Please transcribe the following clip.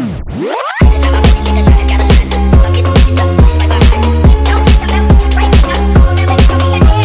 What?